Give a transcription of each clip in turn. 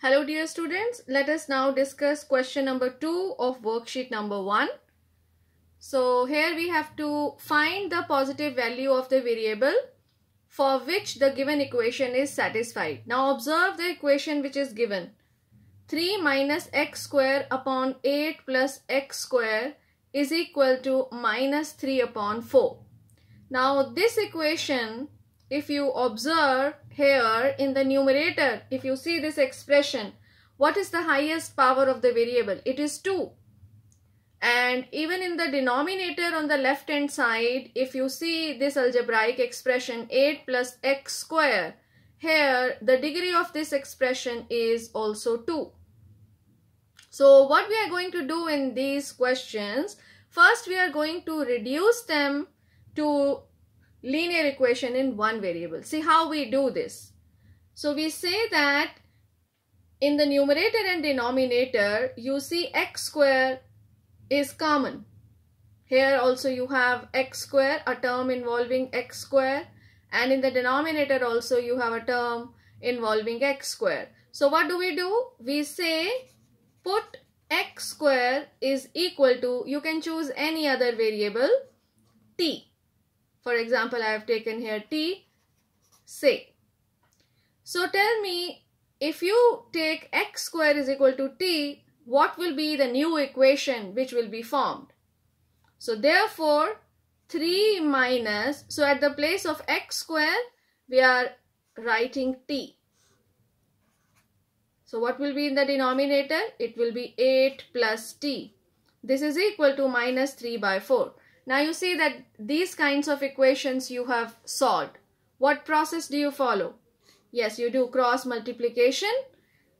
Hello dear students, let us now discuss question number 2 of worksheet number 1. So here we have to find the positive value of the variable for which the given equation is satisfied. Now observe the equation which is given. 3 minus x square upon 8 plus x square is equal to minus 3 upon 4. Now this equation if you observe here in the numerator, if you see this expression, what is the highest power of the variable? It is 2. And even in the denominator on the left hand side, if you see this algebraic expression 8 plus x square, here the degree of this expression is also 2. So what we are going to do in these questions, first we are going to reduce them to linear equation in one variable. See how we do this. So we say that in the numerator and denominator, you see x square is common. Here also you have x square, a term involving x square and in the denominator also you have a term involving x square. So what do we do? We say put x square is equal to, you can choose any other variable t. For example, I have taken here t, say. So tell me, if you take x square is equal to t, what will be the new equation which will be formed? So therefore, 3 minus, so at the place of x square, we are writing t. So what will be in the denominator? It will be 8 plus t. This is equal to minus 3 by 4. Now you see that these kinds of equations you have solved. What process do you follow? Yes, you do cross multiplication.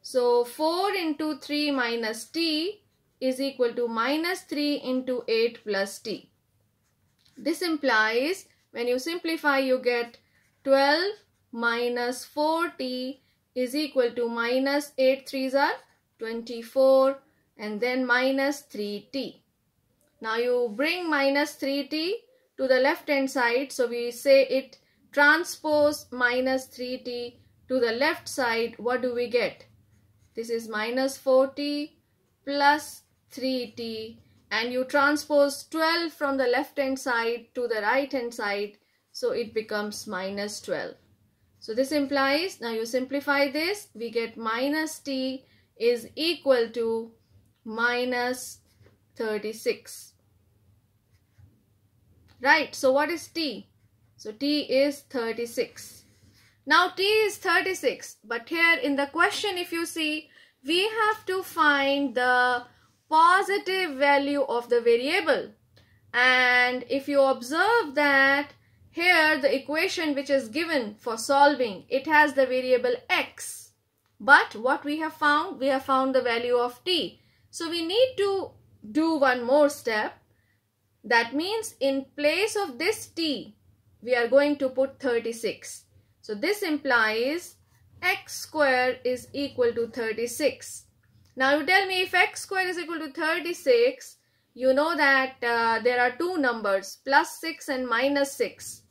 So 4 into 3 minus t is equal to minus 3 into 8 plus t. This implies when you simplify you get 12 minus 4t is equal to minus 8 3s are 24 and then minus 3t. Now you bring minus 3t to the left hand side. So we say it transpose minus 3t to the left side. What do we get? This is minus 4t plus 3t and you transpose 12 from the left hand side to the right hand side. So it becomes minus 12. So this implies, now you simplify this, we get minus t is equal to minus 36. Right, so what is T? So T is 36. Now T is 36, but here in the question if you see, we have to find the positive value of the variable. And if you observe that here the equation which is given for solving, it has the variable x. But what we have found? We have found the value of t. So we need to do one more step that means in place of this t, we are going to put 36. So this implies x square is equal to 36. Now you tell me if x square is equal to 36, you know that uh, there are two numbers plus 6 and minus 6.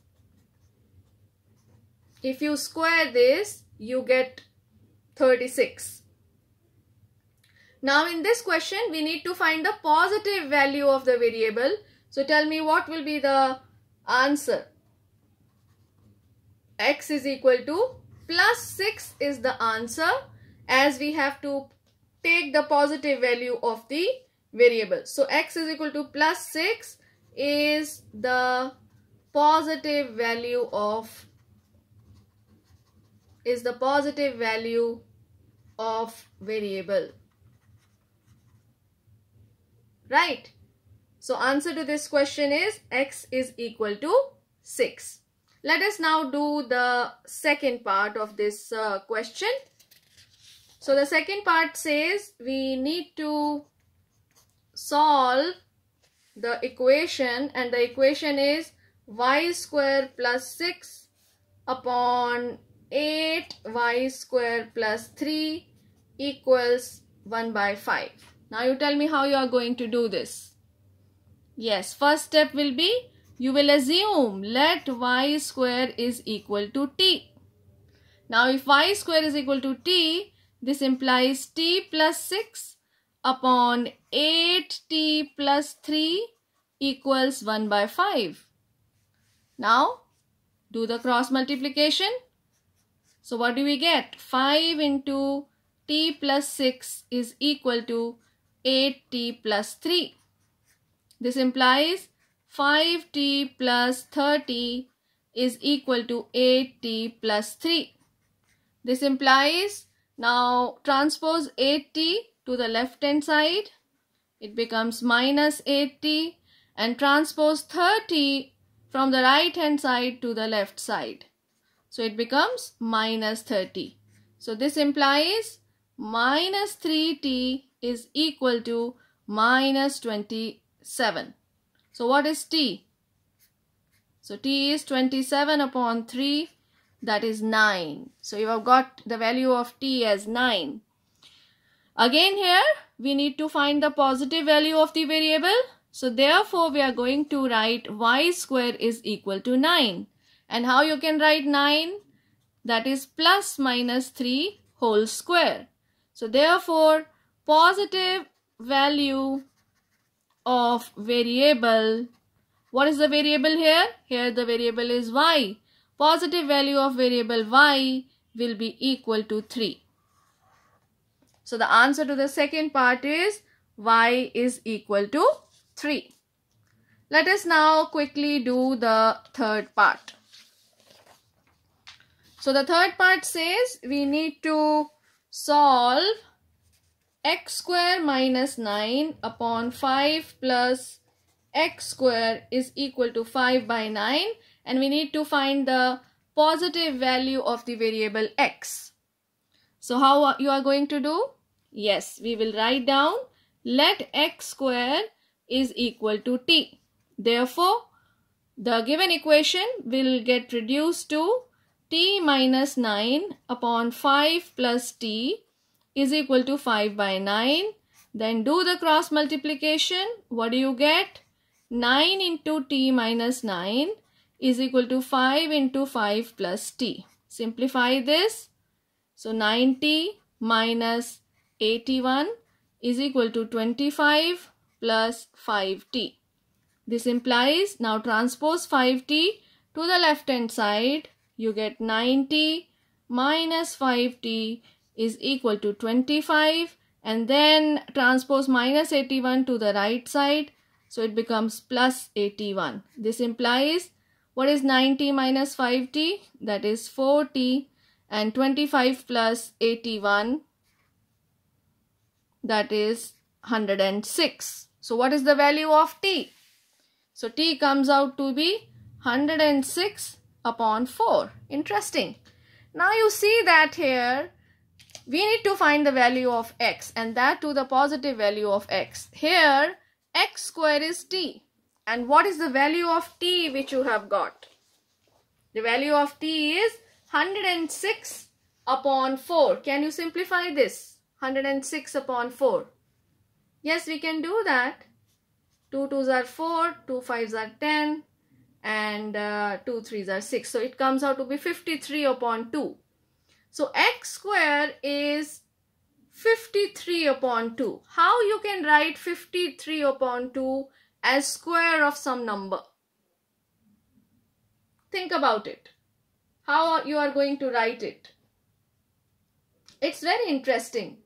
If you square this, you get 36. Now in this question, we need to find the positive value of the variable so tell me what will be the answer. x is equal to plus 6 is the answer as we have to take the positive value of the variable. So x is equal to plus 6 is the positive value of is the positive value of variable. Right? So answer to this question is x is equal to 6. Let us now do the second part of this uh, question. So the second part says we need to solve the equation and the equation is y square plus 6 upon 8y square plus 3 equals 1 by 5. Now you tell me how you are going to do this. Yes, first step will be you will assume let y square is equal to t. Now if y square is equal to t, This implies t plus 6 upon 8t plus 3 equals 1 by 5. Now, do the cross multiplication. So, what do we get? 5 into t plus 6 is equal to 8t plus 3. This implies 5t plus 30 is equal to 8t plus 3. This implies now transpose 8t to the left hand side. It becomes minus 8t and transpose 30 from the right hand side to the left side. So it becomes minus 30. So this implies minus 3t is equal to minus 27. So what is t? So t is 27 upon 3 that is 9. So you have got the value of t as 9. Again here we need to find the positive value of the variable. So therefore we are going to write y square is equal to 9. And how you can write 9? That is plus minus 3 whole square. So therefore positive value of variable. What is the variable here? Here the variable is y. Positive value of variable y will be equal to 3. So the answer to the second part is y is equal to 3. Let us now quickly do the third part. So the third part says we need to solve x square minus 9 upon 5 plus x square is equal to 5 by 9 and we need to find the positive value of the variable x. So how you are going to do? Yes, we will write down let x square is equal to t. Therefore, the given equation will get reduced to t minus 9 upon 5 plus t is equal to 5 by 9. Then do the cross multiplication. What do you get? 9 into t minus 9 is equal to 5 into 5 plus t. Simplify this. So 90 minus 81 is equal to 25 plus 5t. This implies now transpose 5t to the left hand side. You get 90 minus 5t is equal to 25 and then transpose minus 81 to the right side. So it becomes plus 81. This implies what is 90 minus 5t? That is 4t and 25 plus 81 that is 106. So what is the value of t? So t comes out to be 106 upon 4. Interesting. Now you see that here we need to find the value of x and that to the positive value of x. Here x square is t. And what is the value of t which you have got? The value of t is 106 upon 4. Can you simplify this? 106 upon 4. Yes, we can do that. 2 2s are 4, 2 5s are 10 and uh, 2 3s are 6. So it comes out to be 53 upon 2. So x square is 53 upon 2. How you can write 53 upon 2 as square of some number? Think about it. How you are going to write it? It's very interesting.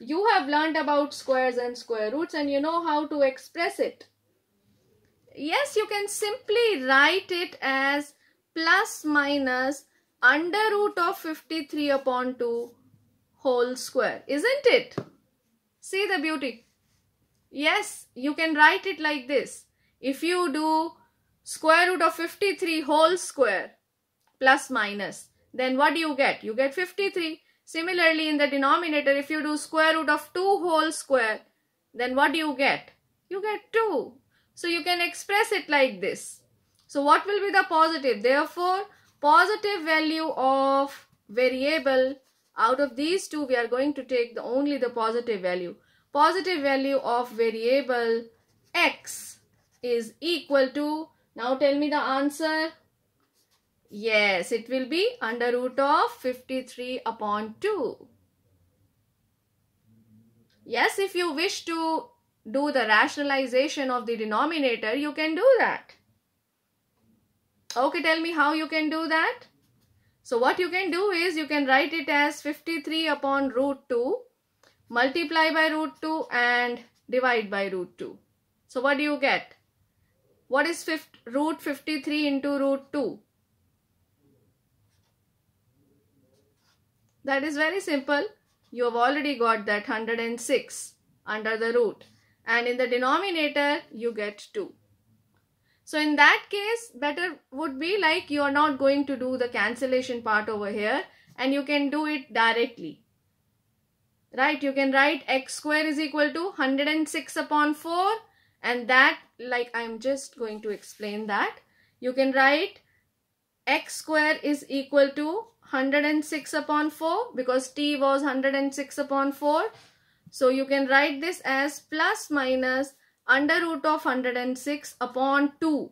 You have learned about squares and square roots and you know how to express it. Yes, you can simply write it as plus minus under root of 53 upon 2 whole square. Isn't it? See the beauty. Yes, you can write it like this. If you do square root of 53 whole square plus minus, then what do you get? You get 53. Similarly, in the denominator, if you do square root of 2 whole square, then what do you get? You get 2. So you can express it like this. So what will be the positive? Therefore, positive value of variable. Out of these two we are going to take the only the positive value. Positive value of variable x is equal to now tell me the answer. Yes it will be under root of 53 upon 2 Yes, if you wish to do the rationalization of the denominator, you can do that. Okay, tell me how you can do that. So what you can do is you can write it as 53 upon root 2, multiply by root 2 and divide by root 2. So what do you get? What is root 53 into root 2? That is very simple. You have already got that 106 under the root. And in the denominator, you get 2. So in that case, better would be like you are not going to do the cancellation part over here and you can do it directly. Right, you can write x square is equal to 106 upon 4 and that like I'm just going to explain that. You can write x square is equal to 106 upon 4 because t was 106 upon 4. So you can write this as plus minus under root of 106 upon 2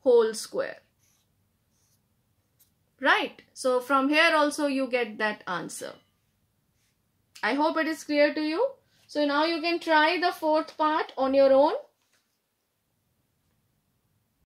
whole square. Right. So from here also you get that answer. I hope it is clear to you. So now you can try the fourth part on your own.